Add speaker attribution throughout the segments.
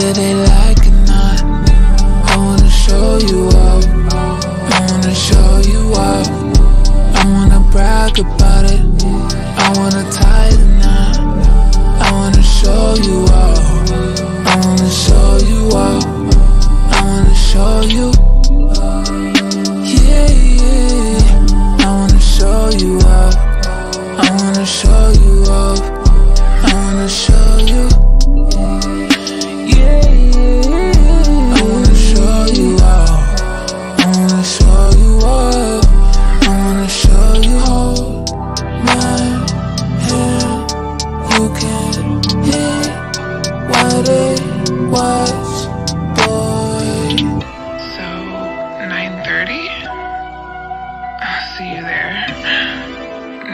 Speaker 1: whether they like it or not. I wanna show you off, I wanna show you off. I wanna brag about it, I wanna tie
Speaker 2: see you there.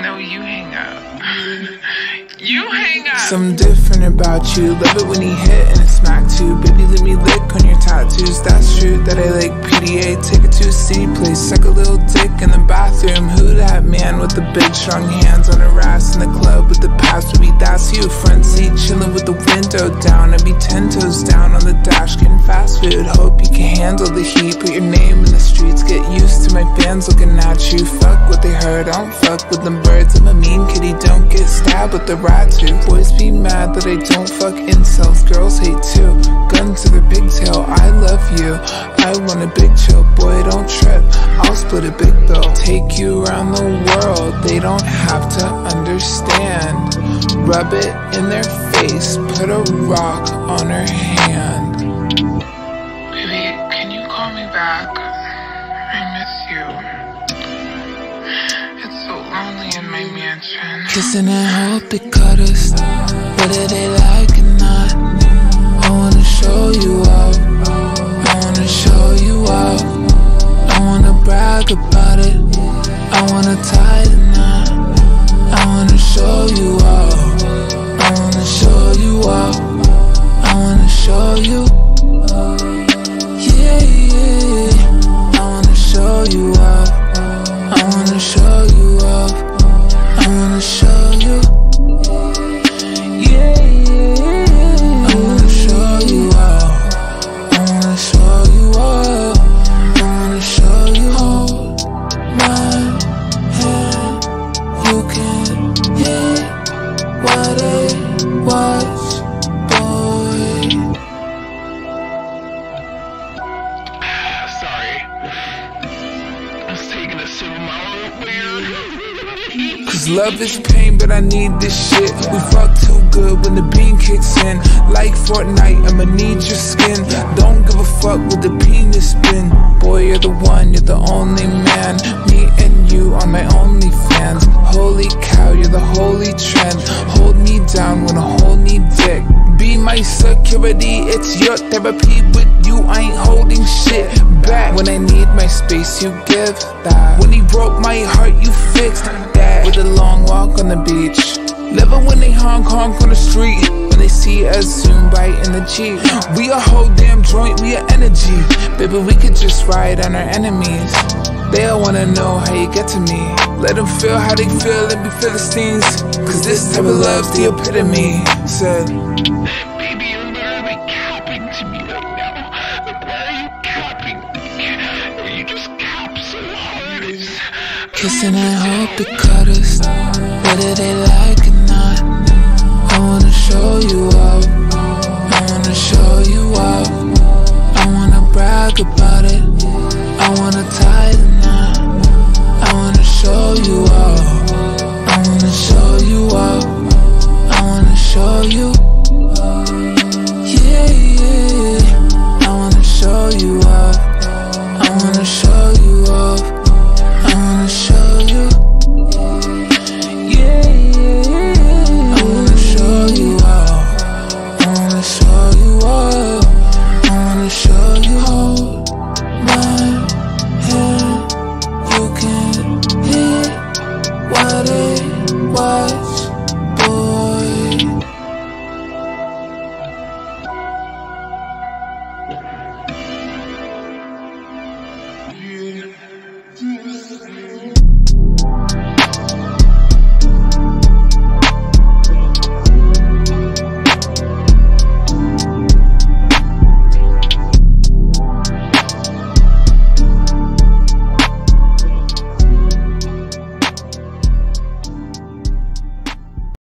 Speaker 2: No, you hang up. you hang up!
Speaker 1: Something different about you. Love it when he hit smacked too. Baby, let me lick on your tattoos. That's true that I like PDA. Take it to a city place. Suck a little dick in the bathroom. Who that man with the big strong hands on her ass in the club with the past? Baby, that's you. Front seat chilling with the window down. I'd be ten toes down on the dash getting fast food. Hope you can handle the heat. Put your name in the streets. Get used to my fans looking at you. Fuck what they heard. I don't fuck with them birds. I'm a mean kitty. Don't get stabbed with the rat too. Boys be mad that I don't fuck incels. Girls hate too. Gun to their pigtail. I love you. I want a big chill. Boy, don't trip. I'll split a big bill. Take you around the world. They don't have to understand. Rub it in their face. Put a rock on her hand.
Speaker 2: Baby, can you call me back? I miss you. It's so lonely in my mansion.
Speaker 1: Kissing and hope they cut us, whether they like it or not. I wanna show you off, I wanna show you off. I wanna brag about it, I wanna tie the knot. I wanna show you off, I wanna show you off. I wanna show you. Cause love is pain, but I need this shit. We fuck too good when the bean kicks in. Like Fortnite, I'ma need your skin. Don't give a fuck with the penis spin. Boy, you're the one, you're the only man. Me and you are my only fans. Holy cow, you're the holy trend. Hold me down when I hold me dick. Be my security, it's your therapy. With you, I ain't my space, you give that. When he broke my heart, you fixed that. With a long walk on the beach. Living when they honk honk on the street. When they see us zoom by in the Jeep. We a whole damn joint, we a energy. Baby, we could just ride on our enemies. They all wanna know how you get to me. Let them feel how they feel, let me Philistines. Cause this type of love's the epitome. Said. Kissing and hope they cut us, whether they like it or not. I wanna show you off, I wanna show you.